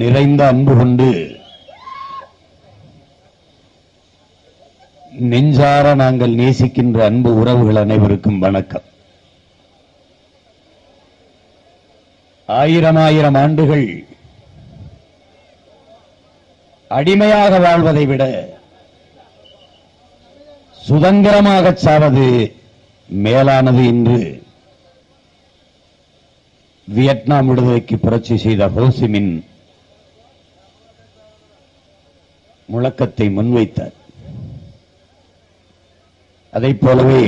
நிறைந்த அன்பு கொண்டு நெஞ்சார நாங்கள் நேசிக்கின்ற அன்பு உறவுகள் அனைவருக்கும் வணக்கம். ஆயிரம் ஆயிரம் ஆண்டுகள் அடிமையாக வாழ்வதை விட சுதந்திரமாக சாவது மேலானது என்று வியட்நாம் விடுதலைக்கு புரட்சி செய்த ஹோசிமின் முழக்கத்தை முன்வைத்தார். அதை போலவே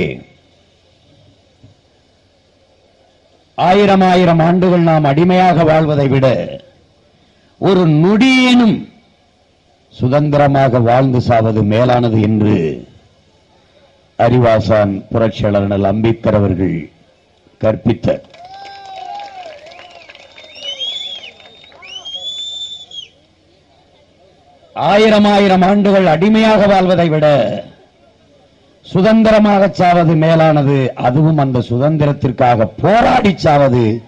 ஆயிரம் ஆயிரம் ஆண்டுகள் நாம் அடிமையாக வாழ்வதை விட ஒரு நொடியினும் சுதந்திரமாக வாழ்ந்து சாவது மேலானது என்று அறிவாசான் புரட்சியாளர் அம்பேத்கர் அவர்கள் கற்பித்தார். ஆயிரம் ஆயிரம் ஆண்டுகள் அடிமையாக வாழ்வதை விட சுதந்திரமாக சாவது மேலானது அதுவும் அந்த சுதந்திரத்திற்காக போராடி சாவது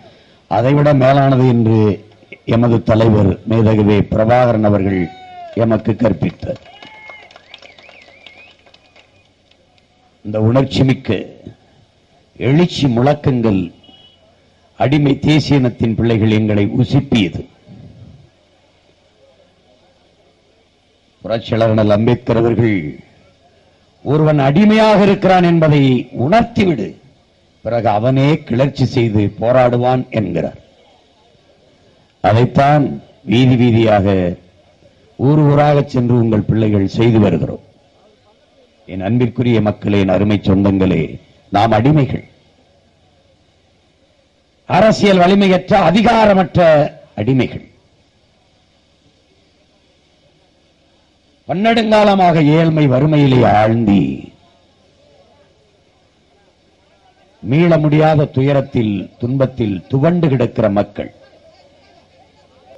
அதைவிட மேலானது என்று எமது தலைவர் மேதகவே பிரபாகரன் அவர்கள் எமக்கு கற்பித்தார். இந்த உணர்ச்சி மிக்க எழுச்சி முழக்கங்கள் அடிமை தேசியனத்தின் பிள்ளைகள் எங்களை உசிப்பியது. புரட்சியாளர் அம்பேத்கர் அவர்கள் ஒருவன் அடிமையாக இருக்கிறான் என்பதை உணர்த்திவிடு. பிறகு அவனே கிளர்ச்சி செய்து போராடுவான் என்கிறார். அதைத்தான் வீதி வீதியாக ஊர் ஊராக சென்று உங்கள் பிள்ளைகள் செய்து வருகிறோம். என் அன்பிற்குரிய மக்களே என் அருமை சொந்தங்களே நாம் அடிமைகள். அரசியல் வலிமையற்ற அதிகாரமற்ற அடிமைகள். பன்னெடுங்காலமாக ஏழ்மை வறுமையிலே ஆழ்ந்தி மீள முடியாத துயரத்தில் துன்பத்தில் துவண்டு கிடக்கிற மக்கள்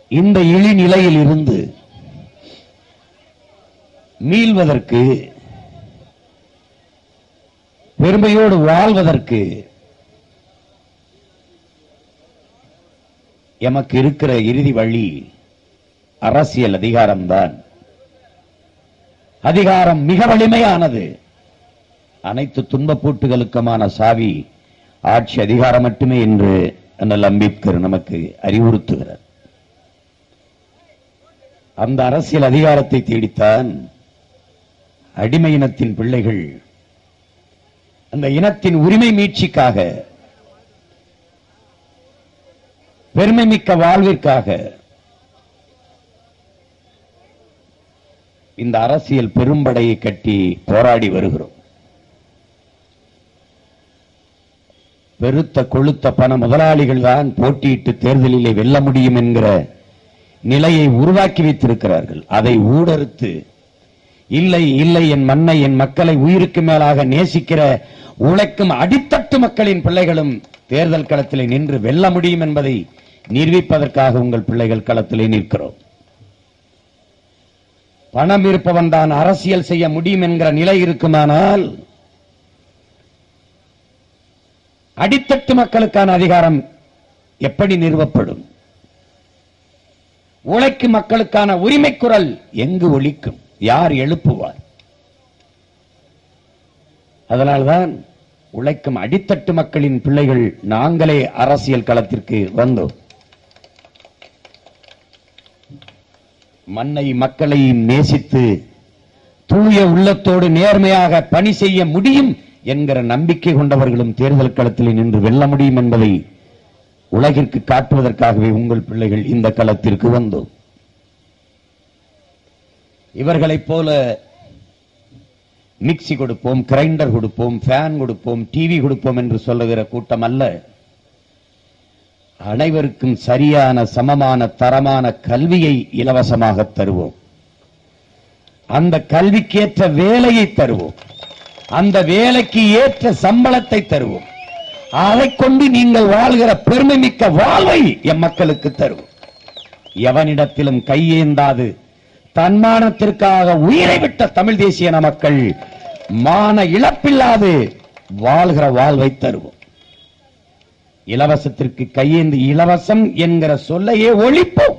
இந்த இழிநிலையில் இருந்து மீள்வதற்கு பெருமையோடு வாழ்வதற்கு எமக்கு இருக்கிற இறுதி வழி அரசியல் அதிகாரம்தான். அதிகாரம் மிக வலிமையானது. அனைத்து துன்பப்பூட்டுகளுக்குமான சாவி ஆட்சி அதிகாரம் மட்டுமே என்று அண்ணல் அம்பேத்கர் நமக்கு அறிவுறுத்துகிறார். அந்த அரசியல் அதிகாரத்தை தேடித்தான் அடிமை இனத்தின் பிள்ளைகள் அந்த இனத்தின் உரிமை மீட்சிக்காக பெருமை மிக்க வாழ்விற்காக இந்த அரசியல் பெரும்படையை கட்டி போராடி வருகிறோம். பெருத்த கொழுத்த பண முதலாளிகள் தான் போட்டியிட்டு தேர்தலிலே வெல்ல முடியும் என்கிற நிலையை உருவாக்கி வைத்திருக்கிறார்கள். அதை ஊடறுத்து இல்லை இல்லை என் மண்ணை என் மக்களை உயிருக்கு மேலாக நேசிக்கிற உழைக்கும் அடித்தட்டு மக்களின் பிள்ளைகளும் தேர்தல் களத்திலே நின்று வெல்ல முடியும் என்பதை நிரூபிப்பதற்காக உங்கள் பிள்ளைகள் களத்திலே நிற்கிறோம். பணம் இருப்பவன் தான் அரசியல் செய்ய முடியும் என்கிற நிலை இருக்குமானால் அடித்தட்டு மக்களுக்கான அதிகாரம் எப்படி நிறுவப்படும்? உழைக்கும் மக்களுக்கான உரிமை குரல் எங்கு ஒழிக்கும் யார் எழுப்புவார்? அதனால்தான் உழைக்கும் அடித்தட்டு மக்களின் பிள்ளைகள் நாங்களே அரசியல் களத்திற்கு வந்தோம். மண்ணை மக்களை நேசித்து தூய உள்ளத்தோடு நேர்மையாக பணி செய்ய முடியும் என்கிற நம்பிக்கை கொண்டவர்களும் தேர்தல் களத்தில் நின்று வெல்ல முடியும் என்பதை உலகிற்கு காட்டுவதற்காகவே உங்கள் பிள்ளைகள் இந்த களத்திற்கு வந்தோம் இவர்களைப் போல மிக்சி கொடுப்போம் கிரைண்டர் கொடுப்போம் ஃபேன் கொடுப்போம் டிவி கொடுப்போம் என்று சொல்லுகிற கூட்டம் அல்ல. அனைவருக்கும் சரியான சமமான தரமான கல்வியை இலவசமாக தருவோம். அந்த கல்விக்கேற்ற வேலையை தருவோம். அந்த வேலைக்கு ஏற்ற சம்பளத்தை தருவோம். அதை கொண்டு நீங்கள் வாழ்கிற பெருமை மிக்க வாழ்வை எம் மக்களுக்கு தருவோம். எவனிடத்திலும் கையேந்தாது தன்மானத்திற்காக உயிரை விட்ட தமிழ் தேசிய மக்கள் மான இழப்பில்லாது வாழ்கிற வாழ்வை தருவோம். இலவசத்திற்கு கையேந்து இலவசம் என்கிற சொல்லையே ஒழிப்போம்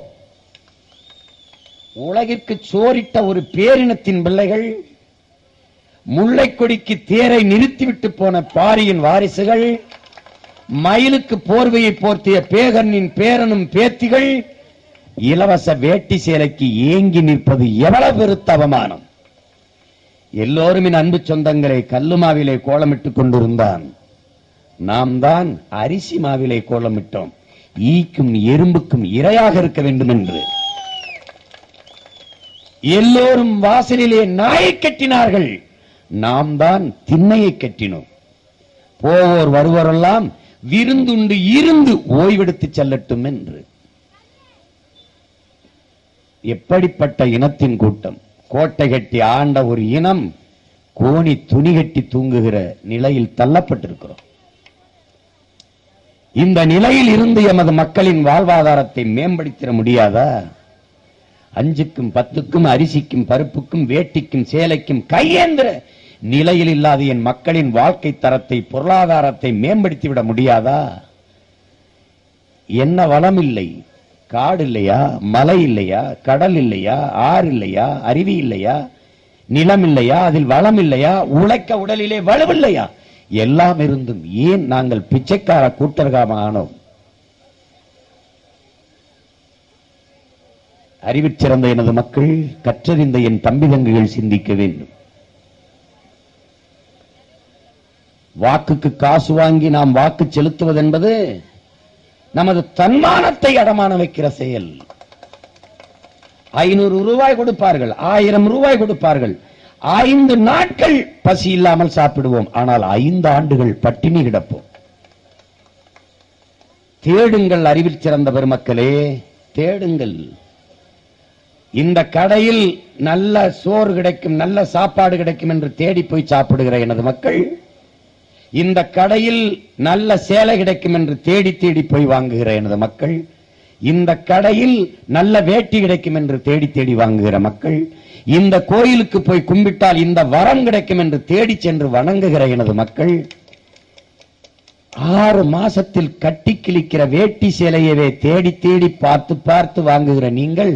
உலகிற்கு சோரிட்ட ஒரு பேரினத்தின் பிள்ளைகள் முல்லைக்கொடிக்கு தேரை நிறுத்திவிட்டு போன பாரியின் வாரிசுகள் மயிலுக்கு போர்வையை போர்த்திய பேகனின் பேரனும் பேத்திகள் இலவச வேட்டி சேலைக்கு ஏங்கி நிற்பது எவ்வளவு பெருத்த அவமானம். எல்லோரும் என் அன்பு சொந்தங்களை கல்லுமாவிலே கோலமிட்டுக் கொண்டிருந்தான். நாம் தான் அரிசி மாவிலை கோலமிட்டோம். ஈக்கும் எறும்புக்கும் இரையாக இருக்க வேண்டும் என்று எல்லோரும் வாசலிலே நாயை கட்டினார்கள். நாம் தான் திண்ணையை கட்டினோம். போவோர் வருவோரெல்லாம் விருந்துண்டு இருந்து ஓய்வெடுத்து செல்லட்டும் என்று எப்படிப்பட்ட இனத்தின் கூட்டம்? கோட்டை கட்டி ஆண்ட ஒரு இனம் கோணி துணி கட்டி தூங்குகிற நிலையில் தள்ளப்பட்டிருக்கிறோம். இந்த நிலையில் இருந்து எமது மக்களின் வாழ்வாதாரத்தை மேம்படுத்திட முடியாதா? அஞ்சுக்கும் பத்துக்கும் அரிசிக்கும் பருப்புக்கும் வேட்டிக்கும் சேலைக்கும் கையேந்திர நிலையில் இல்லாத என் மக்களின் வாழ்க்கை தரத்தை பொருளாதாரத்தை மேம்படுத்தி விட முடியாதா? என்ன வளம் இல்லை? காடு இல்லையா? மலை இல்லையா? கடல் இல்லையா? ஆறு இல்லையா? அருவி இல்லையா? நிலம் இல்லையா? அதில் வளம் இல்லையா? உழைக்க உடலிலே வலுவில்லையா? எல்லாம் இருந்தும் ஏன் நாங்கள் பிச்சைக்கார கூட்டர்காமானோம்? அறிவிச்சிறந்த எனது மக்கள் கற்றறிந்த என் தம்பி தங்கைகள் சிந்திக்க வேண்டும். வாக்குக்கு காசு வாங்கி நாம் வாக்கு செலுத்துவது என்பது நமது தன்மானத்தை அடமான வைக்கிற செயல். ஐநூறு ரூபாய் கொடுப்பார்கள் ஆயிரம் ரூபாய் கொடுப்பார்கள். ஐந்து நாட்கள் பசி இல்லாமல் சாப்பிடுவோம். ஆனால் ஐந்து ஆண்டுகள் பட்டினி கிடப்போம். தேடுங்கள் அறிவில் சிறந்த பெருமக்களே தேடுங்கள். இந்த கடையில் நல்ல சோறு கிடைக்கும் நல்ல சாப்பாடு கிடைக்கும் என்று தேடி போய் சாப்பிடுகிற எனது மக்கள் இந்த கடையில் நல்ல சேலை கிடைக்கும் என்று தேடி தேடி போய் வாங்குகிற எனது மக்கள் இந்த கடையில் நல்ல வேட்டி கிடைக்கும் என்று தேடி தேடி வாங்குகிற மக்கள் இந்த கோயிலுக்கு போய் கும்பிட்டால் இந்த வரம் கிடைக்கும் என்று தேடி சென்று வணங்குகிற எனது மக்கள் ஆறு மாசத்தில் கட்டி கிழிக்கிற வேட்டி சேலையவே தேடி தேடி பார்த்து பார்த்து வாங்குகிற நீங்கள்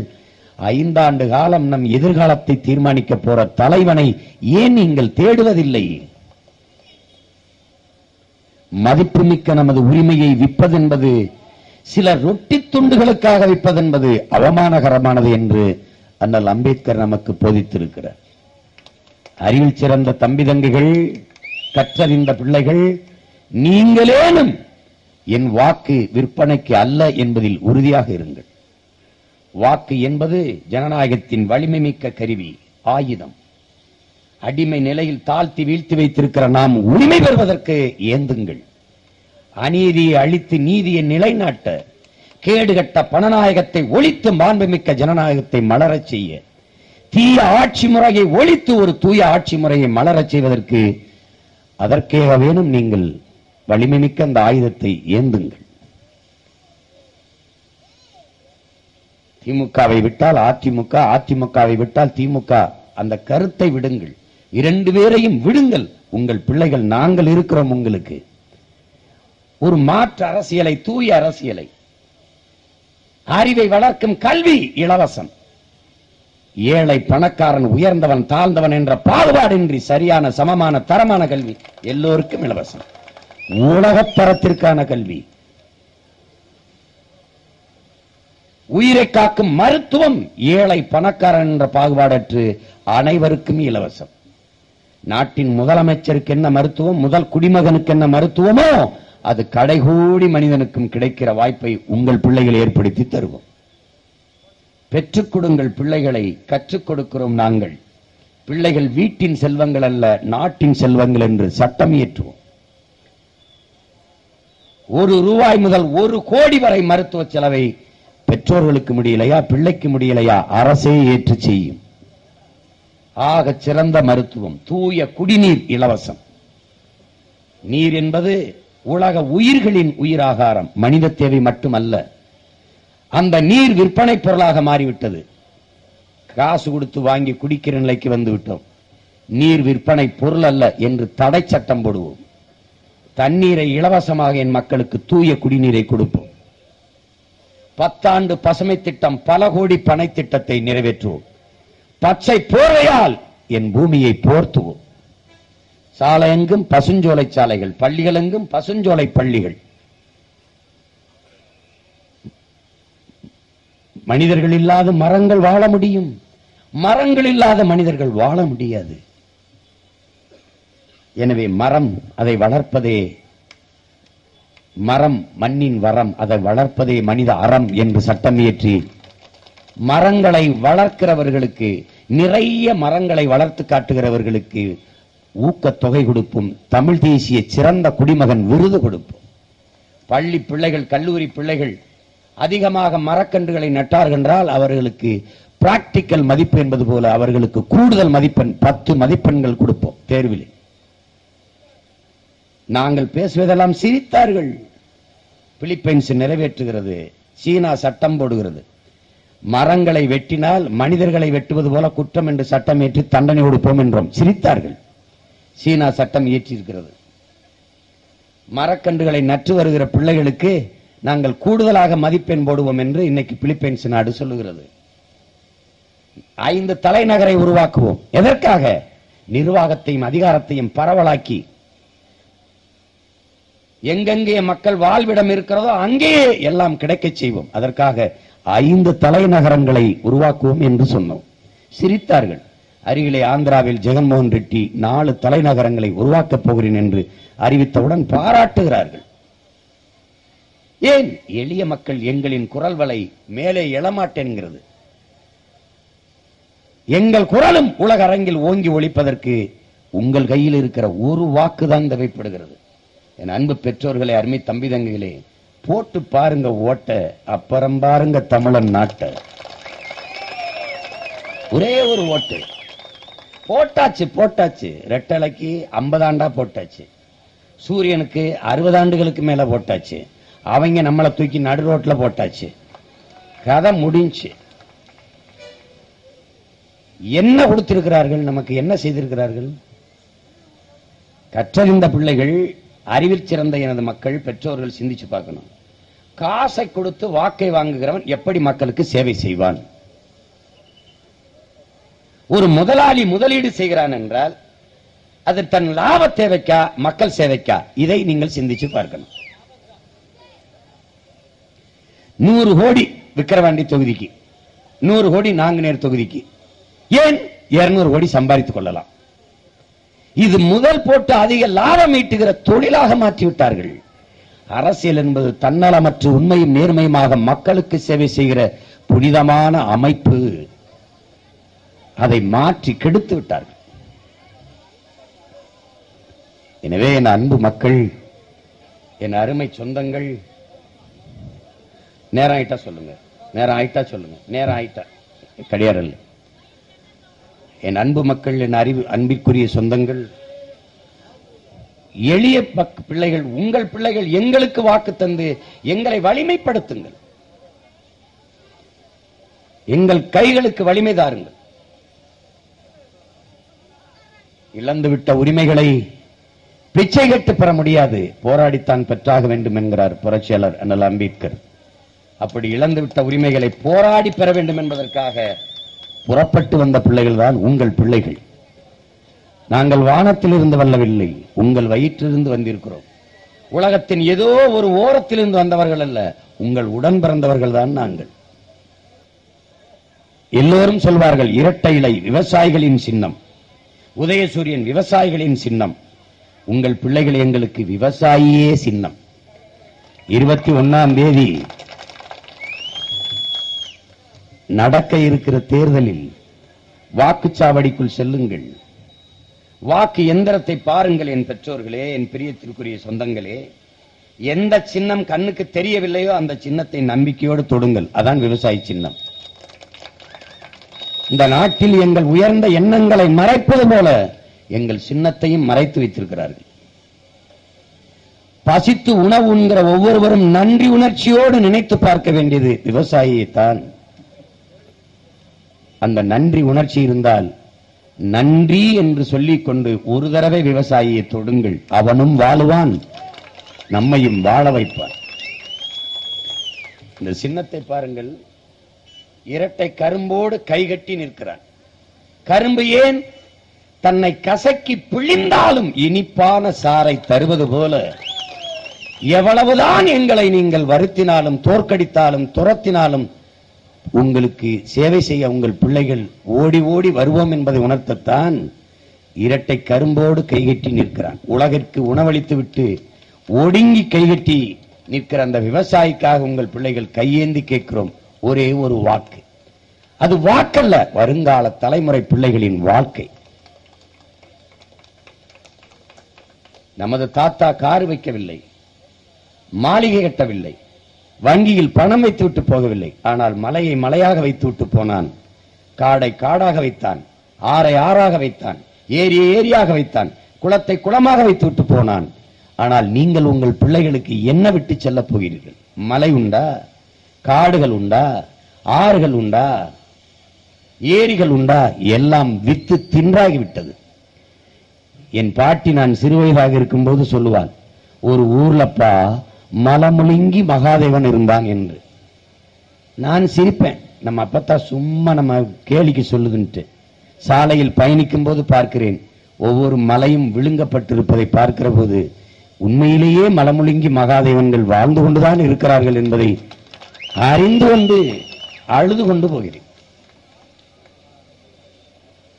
ஐந்தாண்டு காலம் நம் எதிர்காலத்தை தீர்மானிக்க போற தலைவனை ஏன் நீங்கள் தேடுவதில்லை? மதிப்புமிக்க நமது உரிமையை விற்பதென்பது சில ரொட்டி துண்டுகளுக்காக விற்பதென்பது அவமானகரமானது என்று அண்ணல் அம்பேத்கர் நமக்கு போதித்திருக்கிறார். அறிவில் சிறந்த தம்பி தங்கைகள் கற்றறிந்த பிள்ளைகள் நீங்களேனும் என் வாக்கு விற்பனைக்கு அல்ல என்பதில் உறுதியாக இருங்கள். வாக்கு என்பது ஜனநாயகத்தின் வலிமை மிக்க கருவி ஆயுதம். அடிமை நிலையில் தாழ்த்தி வீழ்த்தி வைத்திருக்கிற நாம் உரிமை பெறுவதற்கு ஏந்துங்கள். அநீதியை அழித்து நீதியை நிலைநாட்ட கேடுகட்ட பணநாயகத்தை ஒழித்து மாண்புமிக்க ஜனநாயகத்தை மலரச் செய்ய தீய ஆட்சி முறையை ஒழித்து ஒரு தூய ஆட்சி முறையை மலரச் செய்வதற்கு அதற்கேக வேணும் நீங்கள் வலிமை மிக்க அந்த ஆயுதத்தை ஏந்துங்கள். திமுகவை விட்டால் அதிமுக அதிமுகவை விட்டால் திமுக. அந்த கருத்தை விடுங்கள். இரண்டு பேரையும் விடுங்கள். உங்கள் பிள்ளைகள் நாங்கள் இருக்கிறோம் உங்களுக்கு. ஒரு மாற்று அரசியலை தூய அரசியலை அறிவை வளர்க்கும் கல்வி இலவசம். ஏழை பணக்காரன் உயர்ந்தவன் தாழ்ந்தவன் என்ற பாகுபாடின்றி சரியான சமமான தரமான கல்வி எல்லோருக்கும் இலவசம். உலக தரத்திற்கான கல்வி. உயிரை காக்கும் மருத்துவம் ஏழை பணக்காரன் என்ற பாகுபாடற்று அனைவருக்கும் இலவசம். நாட்டின் முதலமைச்சருக்கு என்ன மருத்துவம் முதல் குடிமகனுக்கு என்ன மருத்துவமோ அது கடைகோடி மனிதனுக்கும் கிடைக்கிற வாய்ப்பை உங்கள் பிள்ளைகள் ஏற்படுத்தி தருவோம். பெற்றுக் கொடுங்கள் பிள்ளைகளை கற்றுக் கொடுக்கிறோம் நாங்கள். பிள்ளைகள் வீட்டின் செல்வங்கள் அல்ல நாட்டின் செல்வங்கள் என்று சட்டம் இயற்றுவோம். ஒரு ரூபாய் முதல் ஒரு கோடி வரை மருத்துவ செலவை பெற்றோர்களுக்கு முடியலையா பிள்ளைக்கு முடியலையா அரசே ஏற்று செய்யும். ஆக சிறந்த மருத்துவம் தூய குடிநீர் இலவசம். நீர் என்பது உலக உயிர்களின் உயிராகாரம் மனித தேவை மட்டுமல்ல. அந்த நீர் விற்பனை பொருளாக மாறிவிட்டது. காசு கொடுத்து வாங்கி குடிக்கிற நிலைக்கு வந்து விட்டோம். நீர் விற்பனை பொருள் அல்ல என்று தடை சட்டம் போடுவோம். தண்ணீரை இலவசமாக என் மக்களுக்கு தூய குடிநீரை கொடுப்போம். பத்தாண்டு பசுமை திட்டம் பல கோடி பனை திட்டத்தை நிறைவேற்றுவோம். பச்சை போர்வையால் என் பூமியை போர்த்துவோம். சாலையெங்கும் பசுஞ்சோலை சாலைகள் பள்ளிகளெங்கும் பசுஞ்சோலை பள்ளிகள். மனிதர்கள் இல்லாத மரங்கள் வாழ முடியும். மரங்கள் இல்லாத மனிதர்கள் வாழ முடியாது. எனவே மரம் அதை வளர்ப்பதே மரம் மண்ணின் வரம் அதை வளர்ப்பதே மனித அறம் என்று சட்டம் இயற்றி மரங்களை வளர்க்கிறவர்களுக்கு நிறைய மரங்களை வளர்த்து காட்டுகிறவர்களுக்கு ஊக்கத்தொகை கொடுப்போம் தமிழ் தேசிய சிறந்த குடிமகன் விருது கொடுப்போம். பள்ளி பிள்ளைகள் கல்லூரி பிள்ளைகள் அதிகமாக மரக்கன்றுகளை நட்டார்கென்றால் அவர்களுக்கு பிராக்டிக்கல் மதிப்பு என்பது போல அவர்களுக்கு கூடுதல் மதிப்பெண் பத்து மதிப்பெண்கள் கொடுப்போம் தேர்வில். நாங்கள் பேசுவதெல்லாம் சிரித்தார்கள். பிலிப்பைன்ஸ் நிறைவேற்றுகிறது சீனா சட்டம் போடுகிறது. மரங்களை வெட்டினால் மனிதர்களை வெட்டுவது போல குற்றம் என்று சட்டம் ஏற்றி தண்டனை கொடுப்போம் என்றோம் சிரித்தார்கள். சீனா சட்டம் இயற்றியிருக்கிறது. மரக்கன்றுகளை நற்று வருகிற பிள்ளைகளுக்கு நாங்கள் கூடுதலாக மதிப்பெண் போடுவோம் என்று இன்னைக்கு பிலிப்பைன்ஸ் நாடு சொல்லுகிறது. ஐந்து தலைநகரை உருவாக்குவோம். எதற்காக? நிர்வாகத்தையும் அதிகாரத்தையும் பரவலாக்கி. எங்கெங்கே மக்கள் வாழ்விடம் இருக்கிறதோ அங்கேயே எல்லாம் கிடைக்க செய்வோம். அதற்காக ஐந்து தலைநகரங்களை உருவாக்குவோம் என்று சொன்னோம். சிரித்தார்கள். அருகிலே ஆந்திராவில் ஜெகன்மோகன் ரெட்டி நாலு தலைநகரங்களை உருவாக்கப் போகிறேன் என்று அறிவித்தவுடன் பாராட்டுகிறார்கள். ஏன்? எளிய மக்கள் எங்களின் குரல் வலை மேலே எழமாட்டேன்கிறது. எங்கள் குரலும் உலக அரங்கில் ஓங்கி ஒழிப்பதற்கு உங்கள் கையில் இருக்கிற ஒரு வாக்குதான் தேவைப்படுகிறது. என் அன்பு பெற்றோர்களை அருமை தம்பி தங்கைகளே போட்டு பாருங்க ஓட்ட அப்புறம் பாருங்க தமிழன் நாட்ட. ஒரே ஒரு ஓட்டு. போட்டாச்சு போட்டாச்சு. ரெட்டலைக்கு ஐம்பது ஆண்டா போட்டாச்சு. சூரியனுக்கு அறுபது ஆண்டுகளுக்கு மேல போட்டாச்சு. அவங்க நம்மளை தூக்கி நடு ரோட்ல போட்டாச்சு. கதை முடிஞ்சு. என்ன கொடுத்திருக்கிறார்கள்? நமக்கு என்ன செய்திருக்கிறார்கள்? கற்றறிந்த பிள்ளைகள் அறிவில் சிறந்த எனது மக்கள் பெற்றோர்கள் சிந்திச்சு பார்க்கணும். காசை கொடுத்து வாக்கை வாங்குகிறவன் எப்படி மக்களுக்கு சேவை செய்வான்? ஒரு முதலாளி முதலீடு செய்கிறான் என்றால் அது தன் லாப தேவைக்கா மக்கள் சேவைக்கா? இதை நீங்கள் சிந்திச்சு பார்க்கணும். நூறு கோடி விக்கிரவாண்டி தொகுதிக்கு நூறு கோடி நாங்குநேர் தொகுதிக்கு. ஏன்? இருநூறு கோடி சம்பாதித்துக் கொள்ளலாம். இது முதல் போட்டு அதிக லாபம் ஈட்டுகிற தொழிலாக மாற்றி விட்டார்கள் அரசியல் என்பது தன்னலமற்று உண்மையும் நேர்மையுமாக மக்களுக்கு சேவை செய்கிற புனிதமான அமைப்பு. அதை மாற்றி கெடுத்து விட்டார்கள். எனவே என் அன்பு மக்கள் என் அருமை சொந்தங்கள் நேரம் ஆயிட்டா சொல்லுங்க. நேரம் ஆயிட்டா சொல்லுங்க. நேரம் ஆயிட்டா. கிடையாது இல்லை. என் அன்பு மக்கள் என் அறிவு அன்பிற்குரிய சொந்தங்கள் எளிய பிள்ளைகள் உங்கள் பிள்ளைகள் எங்களுக்கு வாக்கு தந்து எங்களை வலிமைப்படுத்துங்கள். எங்கள் கைகளுக்கு வலிமை தாருங்கள். இழந்துவிட்ட உரிமைகளை பிச்சை கட்டு பெற முடியாது. போராடித்தான் பெற்றாக வேண்டும் என்கிறார் புரட்சியாளர் அண்ணல் அம்பேத்கர். அப்படி இழந்துவிட்ட உரிமைகளை போராடி பெற வேண்டும் என்பதற்காக புறப்பட்டு வந்த பிள்ளைகள் தான் உங்கள் பிள்ளைகள். நாங்கள் வானத்திலிருந்து வல்லவில்லை உங்கள் வயிற்றிலிருந்து வந்திருக்கிறோம். உலகத்தின் ஏதோ ஒரு ஓரத்திலிருந்து வந்தவர்கள் அல்ல உங்கள் உடன் பிறந்தவர்கள் தான் நாங்கள். எல்லோரும் சொல்வார்கள் இரட்டை இலை விவசாயிகளின் சின்னம். உதயசூரியன் விவசாயிகளின் சின்னம். உங்கள் பிள்ளைகள் எங்களுக்கு விவசாயியே சின்னம். இருபத்தி ஒன்னாம் தேதி நடக்க இருக்கிற தேர்தலில் வாக்குச்சாவடிக்குள் செல்லுங்கள். வாக்கு எந்திரத்தை பாருங்கள் என் பெற்றோர்களே என் பிரியத்திற்குரிய சொந்தங்களே. எந்த சின்னம் கண்ணுக்கு தெரியவில்லையோ அந்த சின்னத்தை நம்பிக்கையோடு தொடுங்கள். அதான் விவசாய சின்னம். இந்த நாட்டில் எங்கள் உயர்ந்த எண்ணங்களை மறைப்பது போல எங்கள் சின்னத்தையும் மறைத்து வைத்திருக்கிறார்கள். பசித்து உணவு உண்கிற ஒவ்வொருவரும் நன்றி உணர்ச்சியோடு நினைத்து பார்க்க வேண்டியது விவசாயியைத்தான். அந்த நன்றி உணர்ச்சி இருந்தால் நன்றி என்று சொல்லிக் கொண்டு ஒரு தடவை விவசாயியை தொடுங்கள். அவனும் வாழுவான். நம்மையும் வாழ வைப்பான். இந்த சின்னத்தை பாருங்கள். இரட்டை கரும்போடு கைகட்டி நிற்கிறான். கரும்பு ஏன்? தன்னை கசக்கி பிழிந்தாலும் இனிப்பான சாரை தருவது போல. எவ்வளவுதான் எங்களை நீங்கள் வருத்தினாலும் தோற்கடித்தாலும் துரத்தினாலும் உங்களுக்கு சேவை செய்ய உங்கள் பிள்ளைகள் ஓடி ஓடி வருவோம் என்பதை உணர்த்தத்தான் இரட்டை கரும்போடு கைகட்டி நிற்கிறான். உலகிற்கு உணவளித்து விட்டு ஒடுங்கி கைகட்டி நிற்கிற அந்த விவசாயிக்காக உங்கள் பிள்ளைகள் கையேந்தி கேட்கிறோம். ஒரே ஒரு வாக்கு அது வாக்கல்ல வருங்கால தலைமுறை பிள்ளைகளின் வாழ்க்கை. நமது தாத்தா கார் வைக்கவில்லை மாளிகை கட்டவில்லை வங்கியில் பணம் வைத்து விட்டு போகவில்லை. ஆனால் மலையை மலையாக வைத்து விட்டு போனான். காடை காடாக வைத்தான் ஆறை ஆறாக வைத்தான் ஏரி ஏரியாக வைத்தான் குளத்தை குளமாக வைத்து விட்டு போனான். ஆனால் நீங்கள் உங்கள் பிள்ளைகளுக்கு என்ன விட்டு செல்லப் போகிறீர்கள்? மலை உண்டா? காடுகள் உண்டா? ஆறுகள் உண்டா? ஏரிகள் உண்டா? எல்லாம் வித்து தின்றாகி விட்டது என் பாட்டி நான் சிறுவயதாக இருக்கும்போது சொல்லுவாள் ஒரு ஊர்லப்பா மலமுழுங்கி மகாதேவன் இருந்தான் என்று. நான் சிரிப்பேன். நம்ம அப்பத்தா சும்மா நம்ம கேலிக்கு சொல்லுதுன்ட்டு. சாலையில் பயணிக்கும் போது பார்க்கிறேன் ஒவ்வொரு மலையும் விழுங்கப்பட்டிருப்பதை பார்க்கிற போது உண்மையிலேயே மலமுழுங்கி மகாதேவன்கள் வாழ்ந்து கொண்டுதான் இருக்கிறார்கள் என்பதை அறிந்து கொண்டு அழுது கொண்டு போகிறேன்.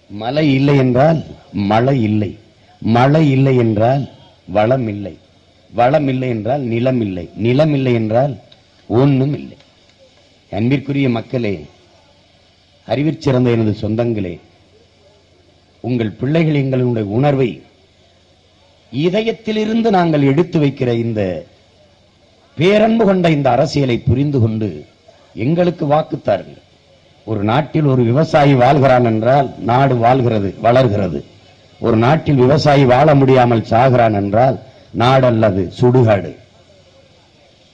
மழை இல்லை என்றால் மழை இல்லை. மழை இல்லை என்றால் வளம் இல்லை. வளம் இல்லை என்றால் நிலம் இல்லை. நிலம் இல்லை என்றால் ஒண்ணும் இல்லை. அன்பிற்குரிய மக்களே அறிவிற்சிறந்த எனது சொந்தங்களே உங்கள் பிள்ளைகள் எங்களுடைய உணர்வை இதயத்திலிருந்து நாங்கள் எடுத்து வைக்கிற இந்த பேரன்பு கொண்ட இந்த அரசியலை புரிந்து கொண்டு எங்களுக்கு வாக்குத்தார்கள். ஒரு நாட்டில் ஒரு விவசாயி வாழ்கிறான் என்றால் நாடு வாழ்கிறது வளர்கிறது. ஒரு நாட்டில் விவசாயி வாழ முடியாமல் சாகிறான் என்றால் நாடு அல்லது சுடுகாடு.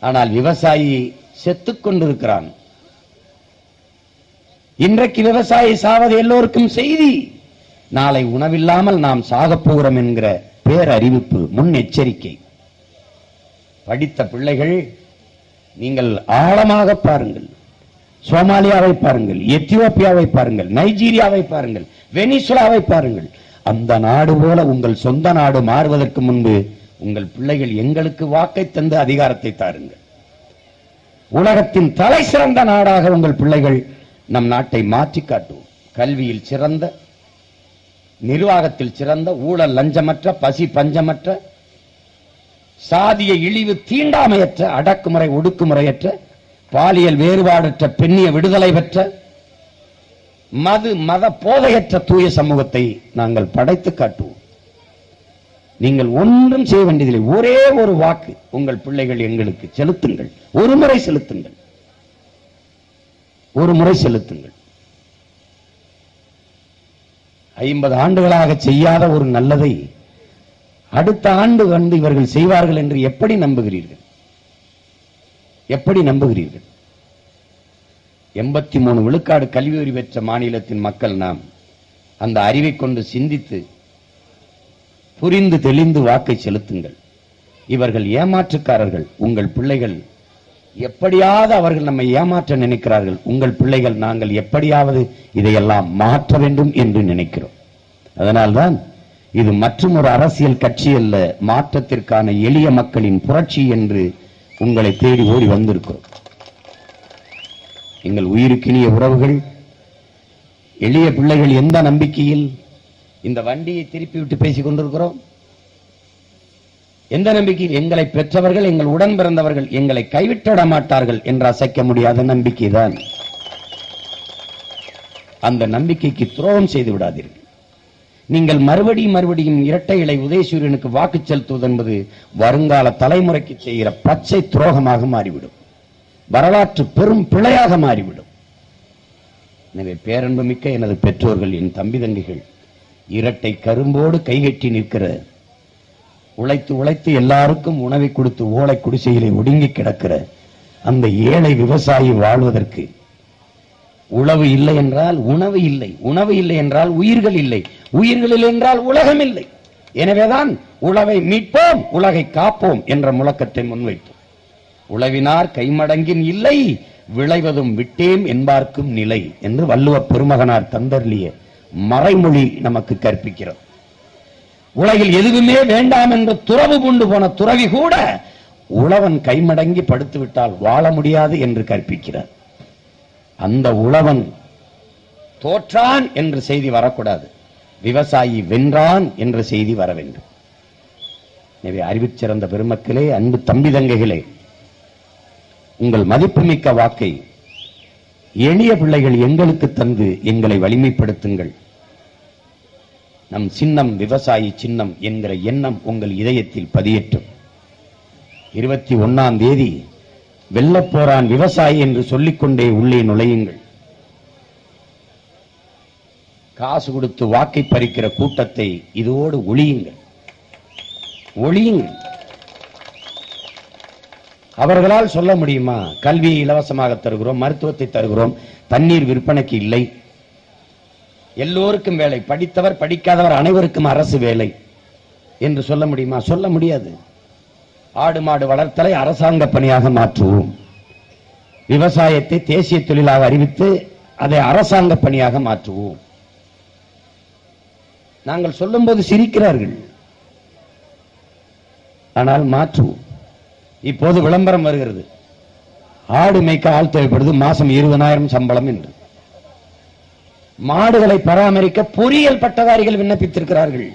ஆனால் விவசாயி செத்துக்கொண்டிருக்கிறான் இன்றைக்கு விவசாயி சாவது எல்லோருக்கும் செய்தி. நாளை உணவில்லாமல் நாம் சாகப் போகிறோம் என்கிற பேரறிவிப்பு முன் எச்சரிக்கை படித்த பிள்ளைகள் நீங்கள் ஆழமாக பாருங்கள். சோமாலியாவை பாருங்கள் எத்தியோப்பியாவை பாருங்கள் நைஜீரியாவை பாருங்கள் வெனிசுலாவை பாருங்கள். அந்த நாடு போல உங்கள் சொந்த நாடு மாறுவதற்கு முன்பு உங்கள் பிள்ளைகள் எங்களுக்கு வாக்கை தந்து அதிகாரத்தை தாருங்கள். உலகத்தின் தலை சிறந்த நாடாக உங்கள் பிள்ளைகள் நம் நாட்டை மாற்றி காட்டுவோம். கல்வியில் சிறந்த நிர்வாகத்தில் சிறந்த ஊழல் லஞ்சமற்ற பசி பஞ்சமற்ற சாதிய இழிவு தீண்டாமையற்ற அடக்குமுறை ஒடுக்குமுறையற்ற பாலியல் வேறுபாடற்ற பெண்ணிய விடுதலை பெற்ற மது மத போதையற்ற தூய சமூகத்தை நாங்கள் படைத்து காட்டுவோம். நீங்கள் ஒன்றும் செய்ய வேண்டியதில்லை. ஒரே ஒரு வாக்கு உங்கள் பிள்ளைகள் எங்களுக்கு செலுத்துங்கள். ஒரு முறை செலுத்துங்கள். ஒரு முறை செலுத்துங்கள். ஐம்பது ஆண்டுகளாக செய்யாத ஒரு நல்லதை அடுத்த ஆண்டு வந்து இவர்கள் செய்வார்கள் என்று எப்படி நம்புகிறீர்கள்? எப்படி நம்புகிறீர்கள்? எண்பத்தி மூணு விழுக்காடு கல்வி அறிவு பெற்ற மாநிலத்தின் மக்கள் நாம் அந்த அறிவை கொண்டு சிந்தித்து புரிந்து தெளிந்து வாக்கை செலுத்துங்கள். இவர்கள் ஏமாற்றுக்காரர்கள் உங்கள் பிள்ளைகள் எப்படியாவது அவர்கள் நம்மை ஏமாற்ற நினைக்கிறார்கள். உங்கள் பிள்ளைகள் நாங்கள் எப்படியாவது இதையெல்லாம் மாற்ற வேண்டும் என்று நினைக்கிறோம். அதனால்தான் இது மற்றும் ஒரு அரசியல் கட்சி அல்ல மாற்றத்திற்கான எளிய மக்களின் புரட்சி என்று உங்களை தேடி ஓடி வந்திருக்கிறோம். எங்கள் உயிருக்கினிய உறவுகள் எளிய பிள்ளைகள் எந்த நம்பிக்கையில் இந்த வண்டியை திருப்பி விட்டு பேசிக் கொண்டிருக்கிறோம்? எந்த நம்பிக்கையில் எங்களை பெற்றவர்கள் எங்கள் உடன் பிறந்தவர்கள் எங்களை கைவிட்டுவிட மாட்டார்கள் என்று அசைக்க முடியாத நம்பிக்கைதான். அந்த நம்பிக்கைக்கு துரோகம் செய்து விடாதீர்கள். நீங்கள் மறுபடியும் மறுபடியும் இரட்டை இலை உதயசூரியனுக்கு வாக்கு செலுத்துவது என்பது வருங்கால தலைமுறைக்கு செய்கிற பச்சை துரோகமாக மாறிவிடும். வரலாற்று பெரும் பிழையாக மாறிவிடும். எனவே பேரன்பு மிக்க எனது பெற்றோர்கள் என் தம்பி தங்கைகள் இரட்டை கரும்போடு கைகட்டி நிற்கிற உழைத்து உழைத்து எல்லாருக்கும் உணவை கொடுத்து ஓலை குடிசையிலே ஒடுங்கி கிடக்கிற அந்த ஏழை விவசாயி வாழ்வதற்கு உழவு இல்லை என்றால் உணவு இல்லை. உணவு இல்லை என்றால் உயிர்கள் இல்லை. உயிர்கள் இல்லை என்றால் உலகம் இல்லை. எனவேதான் உழவை மீட்போம் உலகை காப்போம் என்ற முழக்கத்தை முன்வைத்தோம். உழவினார் கைமடங்கின் இல்லை விளைவதும் விட்டேம் என்பார்க்கும் நிலை என்று வள்ளுவ பெருமகனார் தந்தர்லிய மறைமொழி நமக்கு கற்பிக்கிறது. உலகில் எதுவுமே வேண்டாம் என்று துறவு கொண்டு போன துறவி கூட உழவன் கைமடங்கி படுத்து விட்டால் வாழ முடியாது என்று கற்பிக்கிறார். அந்த உழவன் தோற்றான் என்ற செய்தி வரக்கூடாது. விவசாயி வென்றான் என்ற செய்தி வர வேண்டும். எனவே அறிவிச்சிறந்த பெருமக்களே அன்பு தம்பி தங்கைகளே உங்கள் மதிப்புமிக்க வாக்கை எளிய பிள்ளைகள் எங்களுக்கு தந்து எங்களை வலிமைப்படுத்துங்கள். நம் சின்னம் விவசாயி சின்னம் என்கிற எண்ணம் உங்கள் இதயத்தில் பதியட்டும். இருபத்தி ஒன்னாம் தேதி வெள்ளப்போரான் விவசாயி என்று சொல்லிக்கொண்டே உள்ளே நுழையுங்கள். காசு கொடுத்து வாக்கை பறிக்கிற கூட்டத்தை இதோடு ஒளியுங்கள் ஒளியுங்கள் அவர்களால் சொல்ல முடியுமா? கல்வியை இலவசமாக தருகிறோம் மருத்துவத்தை தருகிறோம் தண்ணீர் விற்பனைக்கு இல்லை. எல்லோருக்கும் வேலை படித்தவர் படிக்காதவர் அனைவருக்கும் அரசு வேலை என்று சொல்ல முடியுமா? சொல்ல முடியாது. ஆடு மாடு வளர்த்தலை அரசாங்க பணியாக மாற்றுவோம். விவசாயத்தை தேசிய தொழிலாக அறிவித்து அதை அரசாங்க பணியாக மாற்றுவோம். நாங்கள் சொல்லும்போது சிரிக்கிறார்கள். ஆனால் மாற்றுவோம். இப்போது விளம்பரம் வருகிறது. ஆடு மேய்க்க ஆள் தேவைப்படுது. மாசம் இருபதாயிரம் சம்பளம் என்று. மாடுகளை பராமரிக்க பொறியியல் பட்டதாரிகள் விண்ணப்பித்திருக்கிறார்கள்.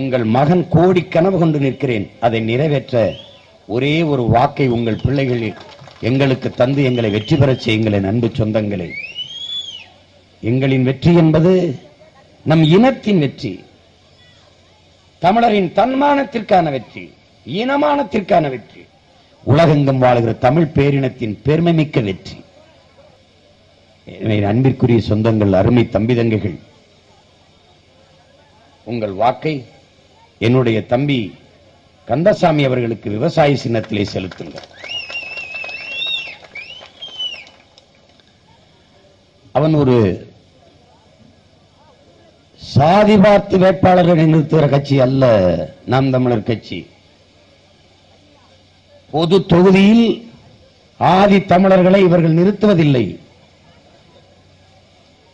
உங்கள் மகன் கோடி கனவு கொண்டு நிற்கிறேன். அதை நிறைவேற்ற ஒரே ஒரு வாக்கை உங்கள் பிள்ளைகள் எங்களுக்கு தந்து எங்களை வெற்றி பெறச் செய்யுங்கள் அன்பு சொந்தங்களே. எங்களின் வெற்றி என்பது நம் இனத்தின் வெற்றி. தமிழரின் தன்மானத்திற்கான வெற்றி இனமானத்திற்கான வெற்றி. உலகெங்கும் வாழ்கிற தமிழ் பேரினத்தின் பெருமை மிக்க வெற்றி. எனவே அன்பிற்குரிய சொந்தங்கள் அருமை தம்பிதங்கைகள் உங்கள் வாக்கை என்னுடைய தம்பி கந்தசாமி அவர்களுக்கு விவசாய சின்னத்திலே செலுத்துங்கள் அவன் ஒரு சாதி பார்த்து வேட்பாளர்களை நிறுத்துகிற கட்சி அல்ல நாம் தமிழர் கட்சி. பொது தொகுதியில் ஆதி தமிழர்களை இவர்கள் நிறுத்துவதில்லை.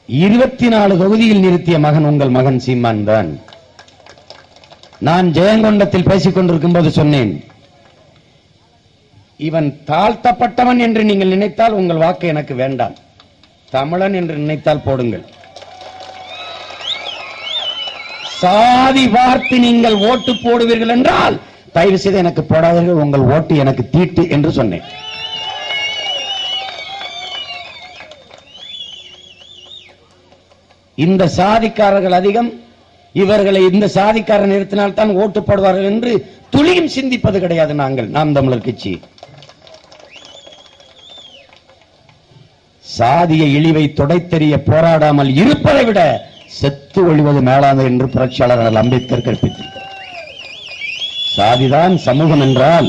இருபத்தி நாலு தொகுதியில் நிறுத்திய மகன் உங்கள் மகன் சீமான் தான். நான் ஜெயங்கொண்டத்தில் பேசிக் கொண்டிருக்கும் போது சொன்னேன் இவன் தாழ்த்தப்பட்டவன் என்று நீங்கள் நினைத்தால் உங்கள் வாக்கு எனக்கு வேண்டாம். தமிழன் என்று நினைத்தால் போடுங்கள். சாதி பார்த்து நீங்கள் ஓட்டு போடுவீர்கள் என்றால் தயவு செய்து எனக்கு போடாதீர்கள் உங்கள் ஓட்டு எனக்கு தீட்டு என்று சொன்னேன். இந்த சாதிக்காரர்கள் அதிகம் இவர்களை இந்த சாதிக்காரன் நிறுத்தினால் தான் ஓட்டு போடுவார்கள் என்று துளியும் சிந்திப்பது கிடையாது நாங்கள் நாம் தமிழர் கட்சி. சாதிய இழிவை தொடைத்தெறிய போராடாமல் இருப்பதை விட செத்து ஒழிவது மேலானது என்று புரட்சியாளர் அம்பேத்கர் கற்பித்திருக்கிறார். சாதிதான் சமூகம் என்றால்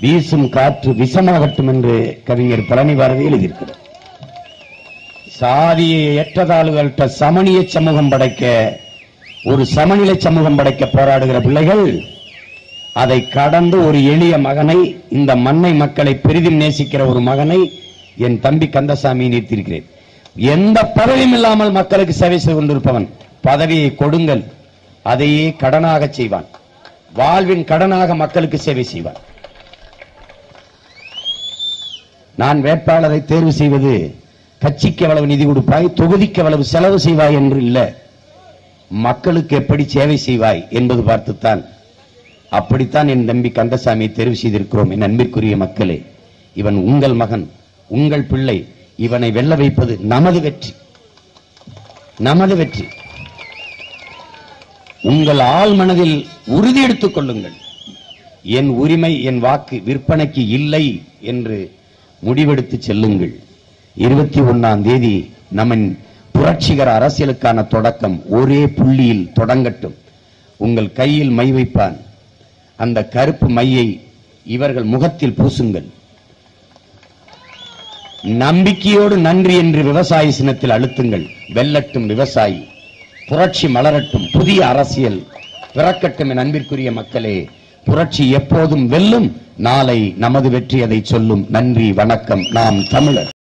வீசும் காற்று விஷமாகட்டும் என்று கவிஞர் பழனி பாரதி எழுதியிருக்கிறார். சாதியை ஏற்றதாளுகள்கிட்ட சமணிய சமூகம் படைக்க ஒரு சமநிலை சமூகம் படைக்க போராடுகிற பிள்ளைகள் அதை கடந்து ஒரு எளிய மகனை இந்த மண்ணை மக்களை பெரிதும் நேசிக்கிற ஒரு மகனை என் தம்பி கந்தசாமி நிறுத்தியிருக்கிறேன் எந்த பதவியும் இல்லாமல் மக்களுக்கு சேவை செய்து கொண்டிருப்பவன் பதவியை கொடுங்கள் அதையே கடனாக செய்வான். வாழ்வின் கடனாக மக்களுக்கு சேவை செய்வான். நான் வேட்பாளரை தேர்வு செய்வது கட்சிக்கு எவ்வளவு நிதி கொடுப்பாய் தொகுதிக்கு எவ்வளவு செலவு செய்வாய் என்று இல்லை. மக்களுக்கு எப்படி சேவை செய்வாய் என்பது பார்த்துத்தான். அப்படித்தான் என் தம்பி கந்தசாமியை தெரிவு செய்திருக்கிறோம். என் அன்பிற்குரிய மக்களே இவன் உங்கள் மகன் உங்கள் பிள்ளை. இவனை வெல்ல வைப்பது நமது வெற்றி. நமது வெற்றி. உங்கள் ஆள் மனதில் உறுதி எடுத்துக் கொள்ளுங்கள். என் உரிமை என் வாக்கு விற்பனைக்கு இல்லை என்று முடிவெடுத்து செல்லுங்கள். இருபத்தி ஒன்னாம் தேதி நம்மன் புரட்சிகர அரசியலுக்கான தொடக்கம் ஒரே புள்ளியில் தொடங்கட்டும். உங்கள் கையில் மை வைப்பான். அந்த கருப்பு மையை இவர்கள் முகத்தில் பூசுங்கள். நம்பிக்கையோடு நன்றி என்று விவசாய சின்னத்தில் அழுத்துங்கள். வெல்லட்டும் விவசாயி. புரட்சி மலரட்டும். புதிய அரசியல் பிறக்கட்டும் என் அன்பிற்குரிய மக்களே. புரட்சி எப்போதும் வெல்லும். நாளை நமது வெற்றி அதை சொல்லும். நன்றி வணக்கம். நாம் தமிழர்.